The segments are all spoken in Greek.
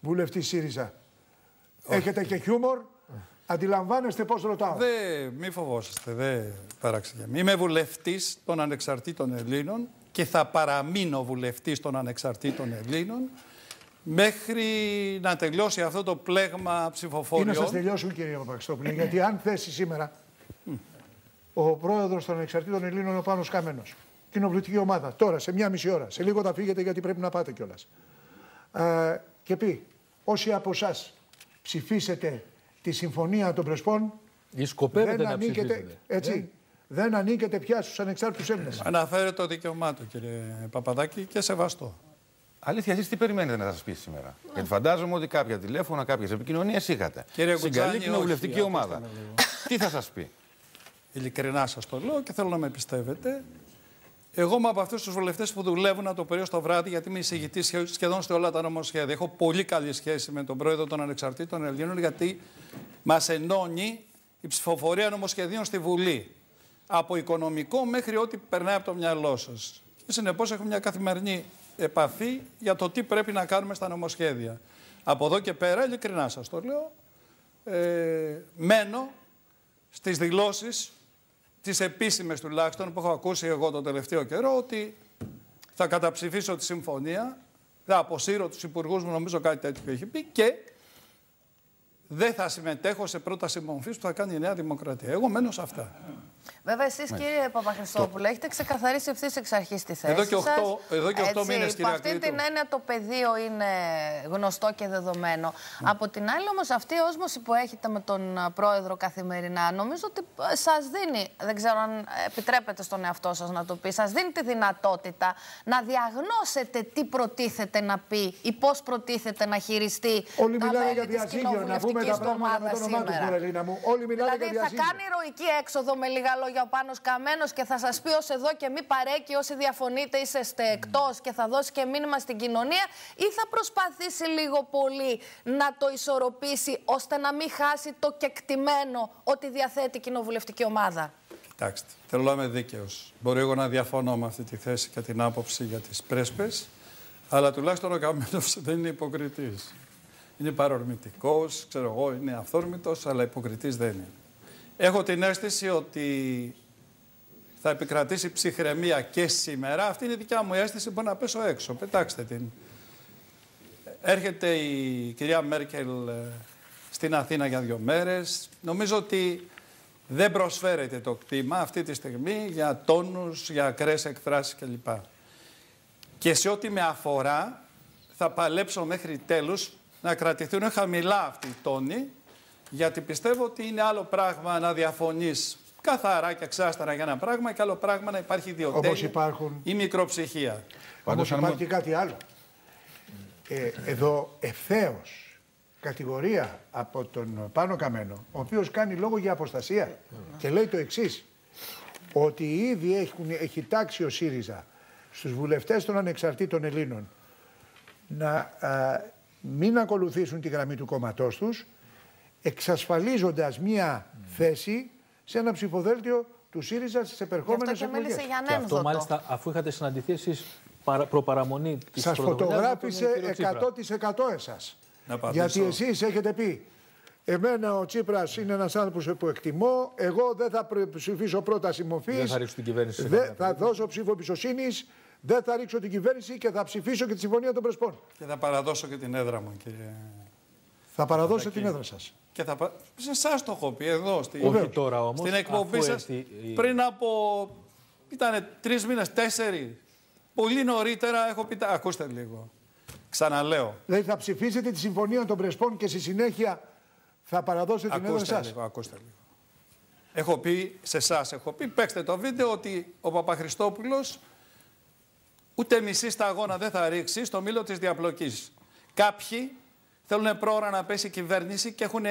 βουλευτή ΣΥΡΙΖΑ. Έχετε και χιούμορ. Αντιλαμβάνεστε πώς ρωτάω. Δεν, μη φοβόσαστε, δεν παραξηγέμαι. Είμαι βουλευτής των ανεξαρτήτων Ελλήνων και θα παραμείνω βουλευτής των ανεξαρτήτων Ελλήνων μέχρι να τελειώσει αυτό το πλέγμα ψηφοφόρων. Ή να σας τελειώσουν, κύριε Παπαξιτόπουλε, γιατί αν θέσεις σήμερα ο πρόεδρος των ανεξαρτήτων Ελλήνων, ο Πάνος Κάμενος, κοινοβουλευτική ομάδα, τώρα σε μία μισή ώρα, σε λίγο θα φύγετε γιατί πρέπει να πάτε κιόλας. Ε, και πει, όσοι από εσάς ψηφίσετε τη συμφωνία των Πρεσπών, Ή σκοπεύετε δεν να ανήκετε, ψηφίσετε. έτσι, δεν ανήκετε πια στους ανεξάρτητους Έλληνες. Αναφέρεται το δικαίωμά του, κύριε Παπαδάκη, και σεβαστό. Αλήθεια, εσείς τι περιμένετε να σας πει σήμερα; Γιατί φαντάζομαι ότι κάποια τηλέφωνα, κάποιες επικοινωνίες είχατε. Κύριε Στην Κουτσάνη, καλή κοινοβουλευτική όχι, ομάδα. ακούστε με λίγο. τι θα σας πει; Ειλικρινά σας το λέω και θέλω να με πιστεύετε. Εγώ είμαι από αυτούς τους βουλευτές που δουλεύουν από το πρωί στο βράδυ, γιατί είμαι εισηγητής σχεδόν σε όλα τα νομοσχέδια. Έχω πολύ καλή σχέση με τον πρόεδρο των Ανεξαρτήτων Ελλήνων, γιατί μας ενώνει η ψηφοφορία νομοσχεδίων στη Βουλή. Από οικονομικό μέχρι ό,τι περνάει από το μυαλό σας. Και συνεπώς έχουμε μια καθημερινή επαφή για το τι πρέπει να κάνουμε στα νομοσχέδια. Από εδώ και πέρα, ειλικρινά σας το λέω, ε, μένω στις δηλώσεις, τις επίσημες τουλάχιστον, που έχω ακούσει εγώ τον τελευταίο καιρό, ότι θα καταψηφίσω τη συμφωνία, θα αποσύρω τους υπουργούς μου, νομίζω κάτι τέτοιο έχει πει, και δεν θα συμμετέχω σε πρόταση μορφής που θα κάνει η Νέα Δημοκρατία. Εγώ μένω σε αυτά. Βέβαια, εσείς κύριε Παπαχριστόπουλο, έχετε ξεκαθαρίσει ευθύς εξ αρχής τη θέση. Εδώ και σας. οχτώ- εδώ και οχτώ Έτσι, μήνες, Υπό κυρία αυτήν Κρήτου. την έννοια το πεδίο είναι γνωστό και δεδομένο. Από την άλλη, όμως, αυτή η όσμωση που έχετε με τον α, πρόεδρο καθημερινά, νομίζω ότι σας δίνει, δεν ξέρω αν επιτρέπετε στον εαυτό σας να το πει, σας δίνει τη δυνατότητα να διαγνώσετε τι προτίθεται να πει ή πώς προτίθεται να χειριστεί. Όλοι τα μιλάνε μέλη για της διαζύγιο, να πούμε τα κοινοβουλευτικής πράγματα με ομάδας το όνομά τους, σήμερα. Μωρελίνα μου. Όλοι μιλάνε δηλαδή, για θα διαζύγιο. κάνει ηρωική έξοδο με λίγα λόγια ο Πάνος Καμένος και θα σας πει ως εδώ και μη παρέκει όσοι διαφωνείτε είσαστε εκτός και θα δώσει και μήνυμα στην κοινωνία ή θα προσπαθήσει λίγο πολύ να το ισορροπήσει ώστε να μην χάσει το κεκτημένο ότι διαθέτει η κοινοβουλευτική ομάδα; Κοιτάξτε, θέλω να είμαι δίκαιος. Μπορεί εγώ να διαφωνώ με αυτή τη θέση και την άποψη για τις πρέσπες, αλλά τουλάχιστον ο Καμένος δεν είναι υποκριτής. Είναι παρορμητικός, ξέρω εγώ, είναι αυθόρμητος, αλλά υποκριτής δεν είναι. Έχω την αίσθηση ότι θα επικρατήσει ψυχραιμία και σήμερα. Αυτή είναι η δικιά μου αίσθηση. Μπορεί να πέσω έξω. Πετάξτε την. Έρχεται η κυρία Μέρκελ ε, στην Αθήνα για δύο μέρες. Νομίζω ότι δεν προσφέρεται το κτήμα αυτή τη στιγμή για τόνους, για ακραίες εκφράσεις κλπ. Και σε ό,τι με αφορά θα παλέψω μέχρι τέλους να κρατηθούν χαμηλά αυτοί οι τόνοι γιατί πιστεύω ότι είναι άλλο πράγμα να διαφωνείς καθαρά και εξάστερα για ένα πράγμα και άλλο πράγμα να υπάρχει ιδιοτέλεια υπάρχουν- ή μικροψυχία. Όμως Πάντως, αν υπάρχει μου- και κάτι άλλο. Ε, εδώ ευθέως κατηγορία από τον Πάνο Καμένο, ο οποίος κάνει λόγο για αποστασία και λέει το εξής ότι ήδη έχουν, έχει τάξει ο ΣΥΡΙΖΑ στους βουλευτές των ανεξαρτήτων Ελλήνων να α, μην ακολουθήσουν τη γραμμή του κόμματός τους, εξασφαλίζοντας μία θέση σε ένα ψηφοδέλτιο του ΣΥΡΙΖΑ στις Γι' αυτό επερχόμενες και εκλογές. μίλησε για Και αυτό ανένδοτο. μάλιστα αφού είχατε συναντηθεί εσείς προπαραμονή της Σας φωτογράφησε 100% εσάς. Να απαντήσω. Γιατί εσείς έχετε πει Εμένα ο Τσίπρας είναι ένας άνθρωπος που εκτιμώ. Εγώ δεν θα πρε- ψηφίσω πρόταση μορφής. Δεν θα ρίξω την κυβέρνηση σε Δεν καμία θα δώσω ψήφο εμπιστοσύνης. Δεν θα ρίξω την κυβέρνηση και θα ψηφίσω και τη συμφωνία των Πρεσπών. Και θα παραδώσω και την έδρα μου, κύριε. Θα παραδώσετε την έδρα σας. Και θα πα... Σε εσάς το έχω πει εδώ. Στη... Όχι τώρα όμως. Στην εκπομπή σας. Πριν από. ήταν τρεις μήνες, τέσσερι. Πολύ νωρίτερα έχω πει. τα- Ακούστε λίγο. Ξαναλέω. Δηλαδή θα ψηφίσετε τη συμφωνία των Πρεσπών και στη συνέχεια θα παραδώσετε την έδρα Ακούστε σας. λίγο, ακούστε λίγο. Έχω πει σε εσάς, έχω πει, παίξτε το βίντεο ότι ο Παπαχριστόπουλος ούτε μισή σταγόνα δεν θα ρίξει στο μήλο της διαπλοκής. Κάποιοι θέλουν πρόωρα να πέσει η κυβέρνηση και έχουν,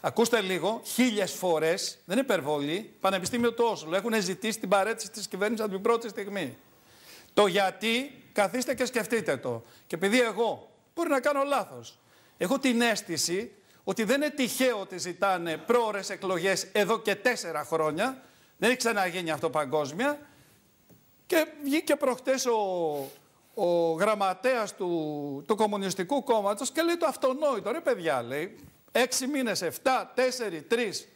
ακούστε λίγο, χίλιες φορές, δεν είναι υπερβολή, Πανεπιστήμιο του Όσλο, έχουν ζητήσει την παρέτηση της κυβέρνησης από την πρώτη στιγμή. Το γιατί, καθίστε και σκεφτείτε το. Και επειδή εγώ, μπορεί να κάνω λάθος, έχω την αίσθηση ότι δεν είναι τυχαίο ότι ζητάνε πρόορες εκλογές εδώ και τέσσερα χρόνια, δεν έχει ξαναγίνει αυτό παγκόσμια, και βγήκε προχτές ο, ο γραμματέας του, του Κομμουνιστικού Κόμματος και λέει το αυτονόητο. Ρε παιδιά, λέει, έξι μήνες, εφτά, τέσσερι, τρεις.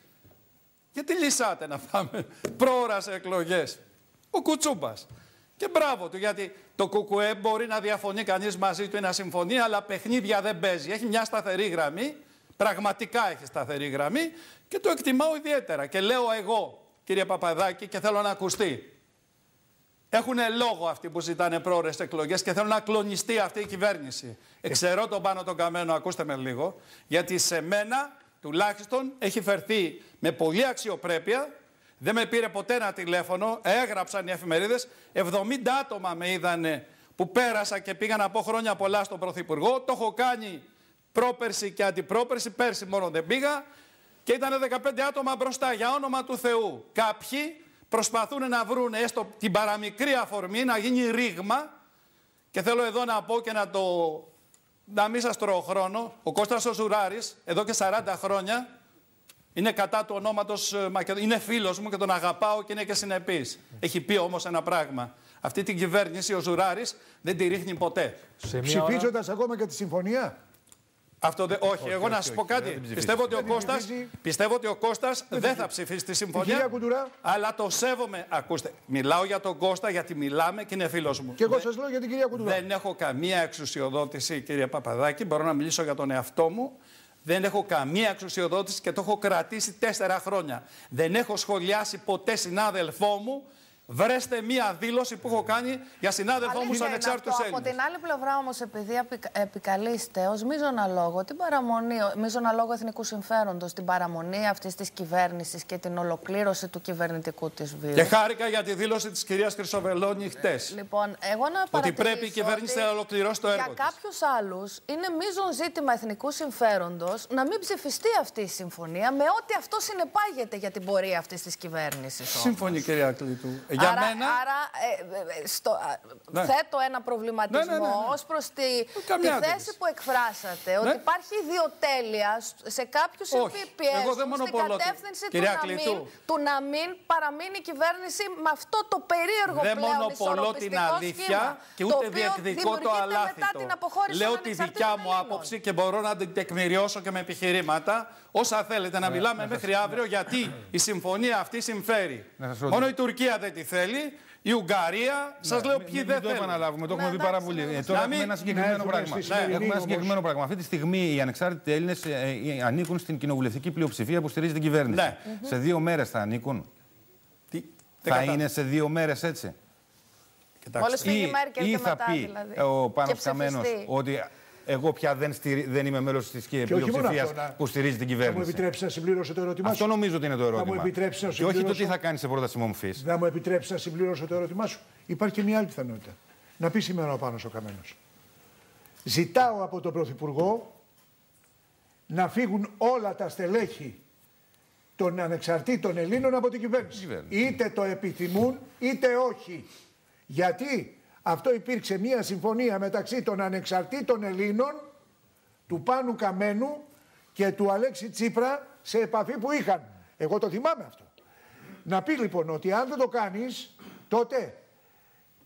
Γιατί λυσάτε να πάμε πρόωρα σε εκλογές. Ο Κουτσούμπας. Και μπράβο του, γιατί το ΚΚΕ μπορεί να διαφωνεί κανείς μαζί του ή να συμφωνεί, αλλά παιχνίδια δεν παίζει. Έχει μια σταθερή γραμμή, πραγματικά έχει σταθερή γραμμή και το εκτιμάω ιδιαίτερα. Και λέω εγώ, κύριε Παπαδάκη, και θέλω να ακουστεί. Έχουν λόγο αυτοί που ζητάνε πρόορες εκλογές και θέλουν να κλονιστεί αυτή η κυβέρνηση. Εξαιρώ τον πάνω τον καμένο, ακούστε με λίγο, γιατί σε μένα τουλάχιστον έχει φερθεί με πολλή αξιοπρέπεια. Δεν με πήρε ποτέ ένα τηλέφωνο, έγραψαν οι εφημερίδες. 70 άτομα με είδανε που πέρασα και πήγα να πω χρόνια πολλά στον Πρωθυπουργό. Το έχω κάνει πρόπερση και αντιπρόπερση, πέρσι μόνο δεν πήγα. Και ήταν 15 άτομα μπροστά για όνομα του Θεού. Κάποιοι προσπαθούν να βρουν έστω την παραμικρή αφορμή να γίνει ρήγμα και θέλω εδώ να πω και να το να μην σας τρώω χρόνο ο Κώστας ο Ζουράρης εδώ και 40 χρόνια είναι κατά του ονόματος ε, Μακεδονία. Είναι φίλος μου και τον αγαπάω και είναι και συνεπής. Έχει πει όμως ένα πράγμα. Αυτή την κυβέρνηση ο Ζουράρης δεν τη ρίχνει ποτέ. Ψηφίζοντας ακόμα και τη συμφωνία; Αυτό δε, όχι, εγώ να σα πω κάτι. Πιστεύω ότι, ο Κώστας, πιστεύω ότι ο Κώστας δεν θα ψηφίσει τη συμφωνία. Αλλά το σέβομαι. Ακούστε, μιλάω για τον Κώστα γιατί μιλάμε και είναι φίλος μου. Και εγώ σας λέω για την κυρία Κουντουρά. Δεν έχω καμία εξουσιοδότηση, κύριε Παπαδάκη. Μπορώ να μιλήσω για τον εαυτό μου. Δεν έχω καμία εξουσιοδότηση και το έχω κρατήσει τέσσερα χρόνια. Δεν έχω σχολιάσει ποτέ συνάδελφό μου Βρέστε μία δήλωση που έχω κάνει για συνάδελφό μου ανεξάρτητου Έλληνε. Από την άλλη πλευρά όμως, επειδή επικαλείστε ως μείζωνα λόγο την παραμονή, μείζωνα λόγο εθνικού συμφέροντος, την παραμονή αυτής της κυβέρνησης και την ολοκλήρωση του κυβερνητικού της βίου. Και χάρηκα για τη δήλωση της κυρίας Χρυσοβελώνη χτες. Λοιπόν, εγώ να Ότι πρέπει η κυβέρνηση να ολοκληρώσει το έργο. Για κάποιους άλλους είναι μείζον ζήτημα εθνικού συμφέροντος να μην ψηφιστεί αυτή η συμφωνία με ό,τι αυτό συνεπάγεται για την πορεία αυτής της κυβέρνησης. Σύμφωνη, κυρία Κλήτου. Για άρα, μένα... άρα ε, ε, στο, ναι. θέτω ένα προβληματισμό ναι, ναι, ναι, ως προς τη, τη θέση που εκφράσατε. Ότι υπάρχει ιδιοτέλεια σε κάποιους οι οποίοι πιέζουν στην κατεύθυνση του να, μην, του να μην παραμείνει η κυβέρνηση με αυτό το περίεργο δεν πλέον μονοπολώ την αλήθεια και ούτε διεκδικώ το αλάθητο. Λέω τη δικιά μου άποψη και μπορώ να την τεκμηριώσω και με επιχειρήματα όσα θέλετε να μιλάμε μέχρι αύριο γιατί η συμφωνία αυτή συμφέρει. Μόνο η Τουρκία δεν τη θέλει. Η Ουγγαρία, σας ναι, λέω ποιοι δεν θέλουν. Δεν το επαναλάβουμε, το έχουμε πει πάρα πολύ. Ε, τώρα έχουμε ένα συγκεκριμένο πράγμα. Έχουμε ένα συγκεκριμένο πράγμα. Αυτή τη στιγμή οι ανεξάρτητοι Έλληνες ε, ε, ανήκουν στην κοινοβουλευτική πλειοψηφία που στηρίζει την κυβέρνηση. Ναι. Σε δύο μέρες θα ανήκουν. Θα είναι σε δύο μέρες έτσι. Ή, ή θα πει δηλαδή. ο Πάνος Καμένος ότι εγώ πια δεν, στηρι... δεν είμαι μέλος της πλειοψηφία που στηρίζει την κυβέρνηση. Θα μου επιτρέψεις να συμπληρώσω το ερώτημά σου; Αυτό νομίζω ότι είναι το ερώτημα. Θα μου επιτρέψεις να συμπληρώσω... Και όχι το τι θα κάνεις σε πρόταση μομφής. Θα μου επιτρέψεις να συμπληρώσω το ερώτημά σου; Υπάρχει και μια άλλη πιθανότητα. Να πεις σήμερα ο πάνω ο Καμένος. Ζητάω από τον Πρωθυπουργό να φύγουν όλα τα στελέχη των ανεξαρτήτων Ελλήνων από την κυβέρνηση. κυβέρνηση. Είτε το επιθυμούν είτε όχι. Γιατί αυτό υπήρξε μια συμφωνία μεταξύ των ανεξαρτήτων Ελλήνων, του Πάνου Καμένου και του Αλέξη Τσίπρα σε επαφή που είχαν. Εγώ το θυμάμαι αυτό. Να πει λοιπόν ότι αν δεν το κάνεις, τότε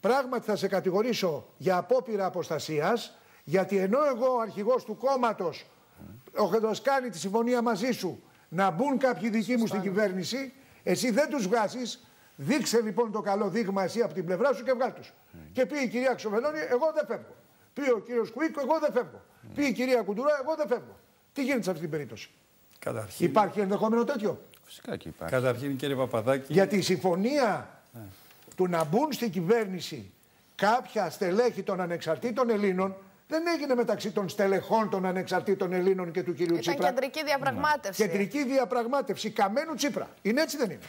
πράγματι θα σε κατηγορήσω για απόπειρα αποστασίας, γιατί ενώ εγώ ο αρχηγός του κόμματος έχοντας κάνει τη συμφωνία μαζί σου να μπουν κάποιοι δικοί μου στην κυβέρνηση, εσύ δεν τους βγάζεις, δείξε λοιπόν το καλό δείγμα εσύ από την πλευρά σου και βγάλ τους. Και πει η κυρία Ξοβελώνη, εγώ δεν φεύγω. Πει ο κύριος Κουίκο, εγώ δεν φεύγω. Mm. Πει η κυρία Κουντουρά, εγώ δεν φεύγω. Τι γίνεται σε αυτή την περίπτωση; Καταρχήν... Υπάρχει ενδεχόμενο τέτοιο; Φυσικά και υπάρχει. Καταρχήν, κύριε Παπαδάκη. Γιατί η συμφωνία ναι. του να μπουν στην κυβέρνηση κάποια στελέχη των ανεξαρτήτων Ελλήνων δεν έγινε μεταξύ των στελεχών των ανεξαρτήτων Ελλήνων και του κυρίου Τσίπρα. Ήταν κεντρική διαπραγμάτευση. Κεντρική διαπραγμάτευση καμένου Τσίπρα. Είναι έτσι δεν είναι;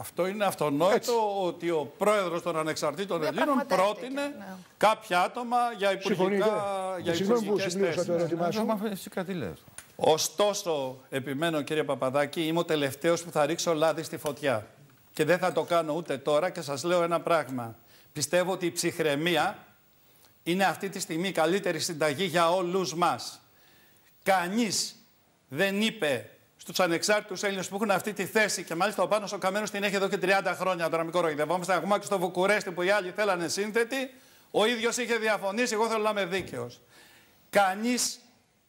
Αυτό είναι αυτονόητο ότι ο πρόεδρος των Ανεξαρτήτων Ελλήνων πρότεινε ναι. κάποια άτομα για υπουργικά για υπουργικές θέσεις. Ωστόσο, επιμένω κύριε Παπαδάκη, είμαι ο τελευταίος που θα ρίξω λάδι στη φωτιά. Και δεν θα το κάνω ούτε τώρα και σας λέω ένα πράγμα. Πιστεύω ότι η ψυχραιμία είναι αυτή τη στιγμή η καλύτερη συνταγή για όλους μας. Κανείς δεν είπε στους ανεξάρτητους Έλληνες που έχουν αυτή τη θέση και μάλιστα ο Πάνος ο Καμένος την έχει εδώ και 30 χρόνια. Τώρα μην κοροϊδευόμαστε. Ακόμα και στο Βουκουρέστι που οι άλλοι θέλανε σύνθετη, Ο ίδιος είχε διαφωνήσει, εγώ θέλω να είμαι δίκαιος. Κανείς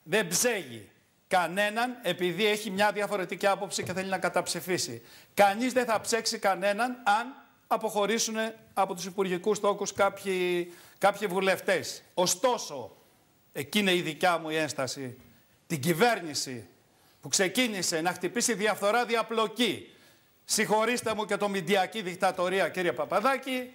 δεν ψέγει κανέναν επειδή έχει μια διαφορετική άποψη και θέλει να καταψηφίσει. Κανείς δεν θα ψέξει κανέναν αν αποχωρήσουν από τους υπουργικούς τόκους κάποιοι, κάποιοι βουλευτές. Ωστόσο, εκείνη η δικιά μου η ένσταση, την κυβέρνηση που ξεκίνησε να χτυπήσει διαφθορά διαπλοκή, συγχωρήστε μου και το μηντιακή δικτατορία κύριε Παπαδάκη,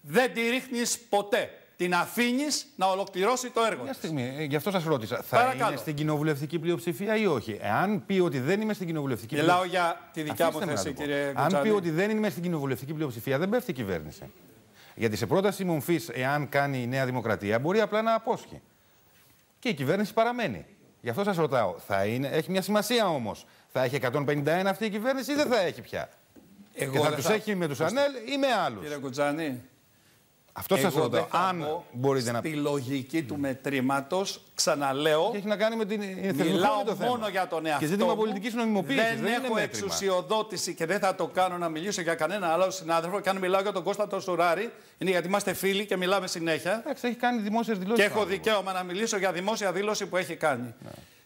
δεν τη ρίχνεις ποτέ την αφήνεις να ολοκληρώσει το έργο. Μια στιγμή, ε, γι' αυτό σας ρώτησα. Θα Παρακαλώ. είναι στην κοινοβουλευτική πλειοψηφία ή όχι; Εάν πει ότι δεν είμαι στην κοινοβουλευτική Μιλάω πλειοψηφία. για τη δικιά Αφήστε μου με να θέση, το πω. κύριε Αν Κουτσάνη. πει ότι δεν είμαι στην κοινοβουλευτική πλειοψηφία, δεν πέφτει η κυβέρνηση. Γιατί σε πρόταση μομφή, εάν κάνει η Νέα Δημοκρατία, μπορεί απλά να απόσχει. Και η κυβέρνηση παραμένει. Γι' αυτό σας ρωτάω. Θα είναι, έχει μια σημασία όμως. Θα έχει 151 αυτή η κυβέρνηση ή δεν θα έχει πια; Εγώ και θα δεν τους έχει με τους Ανέλ ή με άλλους; Κύριε Κουτζάνη, Αυτό σας εγώ δεν ρωτάω. θα Αν μπω μπορείτε να. στη λογική του μετρήματος, ξαναλέω, Και έχει να κάνει με την θεσμικό Μιλάω το θέμα. μόνο για τον εαυτό Και ζήτημα μου. πολιτικής νομιμοποίησης. Δεν, είναι έχω μέτρημα. εξουσιοδότηση και δεν θα το κάνω να μιλήσω για κανένα άλλο συνάδελφο. Και αν μιλάω για τον Κώστα τον Σουράρη, είναι γιατί είμαστε φίλοι και μιλάμε συνέχεια. Εντάξει, έχει κάνει δημόσιες δηλώσεις. Και έχω δικαίωμα να μιλήσω για δημόσια δήλωση που έχει κάνει.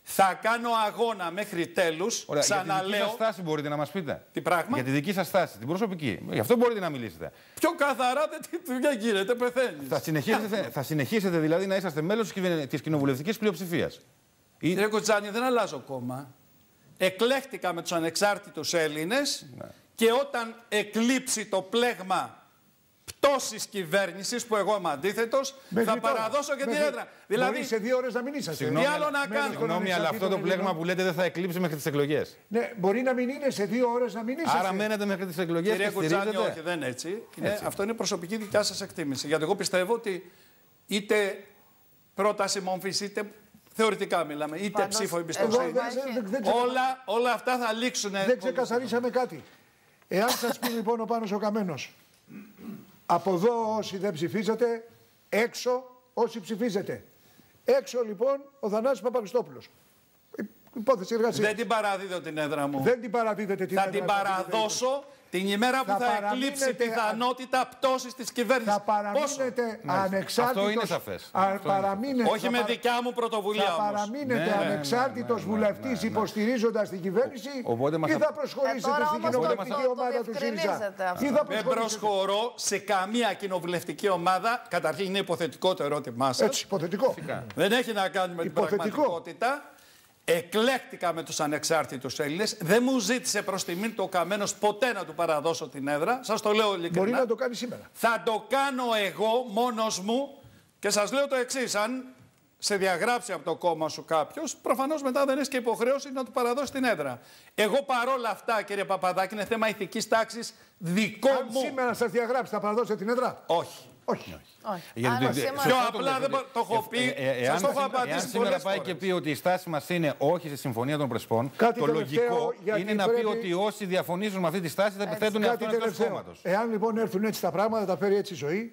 Θα κάνω αγώνα μέχρι τέλους. Ωραία, για τη δική Ξαναλέω. σας στάση μπορείτε να μας πείτε. Τι πράγμα; Για τη δική σας στάση, την προσωπική. Γι' αυτό μπορείτε να μιλήσετε. Πιο καθαρά δεν τι δουλειά γίνεται, πεθαίνεις. Θα συνεχίσετε, θα συνεχίσετε δηλαδή να είσαστε μέλος της κοινοβουλευτικής πλειοψηφίας. Κύριε Κοτσάνη, δεν αλλάζω κόμμα. Εκλέχτηκα με τους ανεξάρτητους Έλληνες Ναι. και όταν εκλείψει το πλέγμα πτώσης κυβέρνησης που εγώ είμαι αντίθετος, Μέχρι θα τώρα. παραδώσω και την Μέχρι- έδρα. Δηλαδή, Μπορεί σε δύο ώρες να μην είσαστε. τι άλλο να Μέχρι κάνω. τον Συγγνώμη, αλλά αυτό το ανεξαρτήτων πλέγμα Ελλήνων. που λέτε δεν θα εκλείψει μέχρι τις εκλογές. Ναι, μπορεί να μην είναι σε δύο ώρες να μην είσαστε. Άρα μένετε μέχρι τις εκλογές Κύριε και Κουτσάνη, στηρίζετε. όχι, δεν είναι έτσι. Είναι, αυτό είναι προσωπική δικιά σας εκτίμηση. Γιατί εγώ πιστεύω ότι είτε πρόταση μομφής, είτε θεωρητικά μιλάμε, είτε Πάντως, ψήφο Εγώ εμπιστοσύνη. δεν, δεν, δεν, ξε- Όλα, όλα αυτά θα λήξουν. δεν ξεκαθαρίσαμε κάτι. Εάν σας πει λοιπόν ο Πάνος ο Καμένος, από εδώ όσοι δεν ψηφίζετε, έξω όσοι ψηφίζετε. Έξω λοιπόν ο Θανάσης Παπαριστόπουλος. Υπόθεση εργασίας. Δεν την παραδίδω την έδρα μου. Δεν την παραδίδετε την θα έδρα την σε αυτή την παραδώσω την ημέρα που Θα θα, εκλείψει παραμείνετε- πιθανότητα πτώσης της κυβέρνησης. Θα παραμείνετε ανεξάρτητος. Αυτό είναι σαφές. Α, Αυτό είναι παραμείνετε- Όχι θα με παρα- δικιά μου πρωτοβουλία Θα όμως. παραμείνετε Ναι, ναι, ναι, ανεξάρτητος ναι, ναι, βουλευτής ναι, ναι. υποστηρίζοντας την κυβέρνηση Οπότε μας ή θα- θα Ε, προσχωρήσετε τώρα στην όμως το- κοινοβουλευτική το- το ομάδα του ΣΥΡΙΖΑ; διευκρινίζετε αυτό. Ή θα Δεν προσχωρήσετε. προσχωρώ σε καμία κοινοβουλευτική ομάδα. Καταρχήν είναι υποθετικό το ερώτημά σας. Έτσι, υποθετικό. Δεν έχει να κάνει με την Υποθετικό. πραγματικότητα. Εκλέχτηκα με τους ανεξάρτητους Έλληνες. Δεν μου ζήτησε προς τιμήν το Καμένος ποτέ να του παραδώσω την έδρα. Σας το λέω ειλικρινά. Μπορεί να το κάνει σήμερα. Θα το κάνω εγώ μόνος μου και σας λέω το εξής. Αν σε διαγράψει από το κόμμα σου κάποιος, προφανώς μετά δεν έχεις και υποχρέωση να του παραδώσεις την έδρα. Εγώ παρόλα αυτά, κύριε Παπαδάκη, είναι θέμα ηθικής τάξης δικό Αν μου. σήμερα σας διαγράψει, θα παραδώσετε την έδρα; Όχι. Όχι. Όχι. Γιατί Άρα το- σήμερα- σωστό Πιο το απλά λέτε. δεν μπο- το έχω πει, Ε, ε, σας εάν το έχω σή- απαντήσει Εάν σήμερα πολλές πάει φορές. και πει ότι η στάση μας είναι όχι στη συμφωνία των Πρεσπών, Κάτι το τελευταίο, λογικό γιατί είναι να πει πρέπει- ότι όσοι διαφωνήσουν με αυτή τη στάση θα επιθέτουν Κάτι αυτόν εκτό τελευταίο. κόμματος. Εάν λοιπόν έρθουν έτσι τα πράγματα, τα φέρει έτσι η ζωή,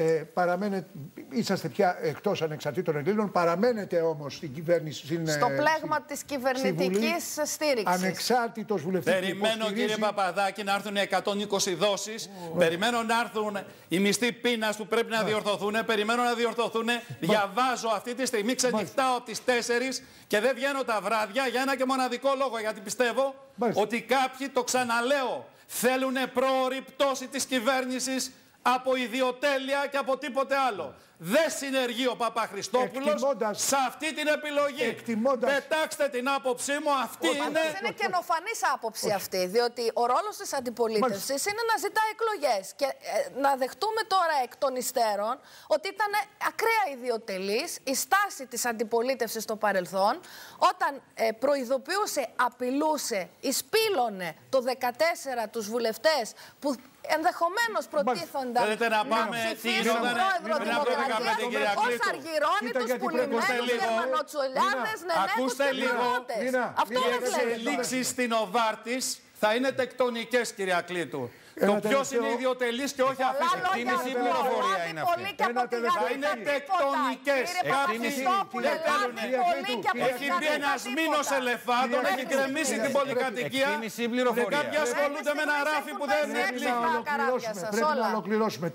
ε, παραμένετε, είσαστε πια εκτός ανεξαρτήτων Ελλήνων, παραμένετε όμως στην κυβέρνηση. Στην, Στο ε, πλέγμα στη- της στη κυβερνητικής Βουλή, στήριξης. Ανεξάρτητος βουλευτής. που Περιμένω υποστηρίζει- κύριε Παπαδάκη να έρθουν 120 δόσεις. Περιμένω να έρθουν οι μισθοί πείνας που πρέπει να διορθωθούν. Περιμένω να διορθωθούν. Διαβάζω αυτή τη στιγμή, ξενυχτάω από τις 4 και δεν βγαίνω τα βράδια για ένα και μοναδικό λόγο. Γιατί πιστεύω Μάλιστα. ότι κάποιοι, το ξαναλέω, θέλουν πρόορη πτώση της κυβέρνησης από ιδιοτέλεια και από τίποτε άλλο. Δεν συνεργεί ο Παπαχριστόπουλος Εκτιμώντας- σε αυτή την επιλογή. Εκτιμώντας- Πετάξτε την άποψή μου, αυτή είναι... Πάντως είναι καινοφανής άποψη αυτή, διότι ο ρόλος της αντιπολίτευσης είναι να ζητάει εκλογές. Και ε, να δεχτούμε τώρα εκ των υστέρων ότι ήταν ακραία ιδιωτελής η στάση της αντιπολίτευσης στο παρελθόν, όταν ε, προειδοποιούσε, απειλούσε, εισπήλωνε το 14 τους βουλευτές που ενδεχομένως προτίθονταν Θέλετε να πάμε τι ψηφίσουν γινότανε πρόεδρο πριν από 15 Δημοκρατίας Κυριακή ως του. αργυρώνει Κοίτα, τους γιατί πρέπει- πουλημένους Ακούστε λίγο. γερμανοτσουλιάδες, Νίνα, νενέκους ακούστε και λίγο. πληρώτες. Νίνα, Αυτό Οι Νίνα, δεν βλέπετε. εξελίξει στην Οβάρτης θα είναι τεκτονικές, κυρία Κλήτου. Ένα Το ποιος τελευταίο- είναι ιδιωτελής και όχι Πολλά αυτή. λόγια Εκτίμηση ή δεν πληροφορία λάβει είναι αυτή. πολύ και Ένα από τη τελευταίο- Θα είναι Γαλλία τίποτα. τεκτονικές. Κύριε Εκτίμηση Παπαχριστόπουλε, δεν θέλουνε. λάβει Κυρία πολύ Κλήτου, και από τη Έχει Γαλλία μπει ένας τίποτα. μήνος ελεφάντων, Κυρία έχει Κλήτου, γκρεμίσει κυρία την Κλήτου, πολυκατοικία. εκτίμηση ή Δεν πληροφορία. κάποιοι ασχολούνται με ένα ράφι που δεν Πρέπει να εκλείπει. ολοκληρώσουμε. Πρέπει να όλα. ολοκληρώσουμε.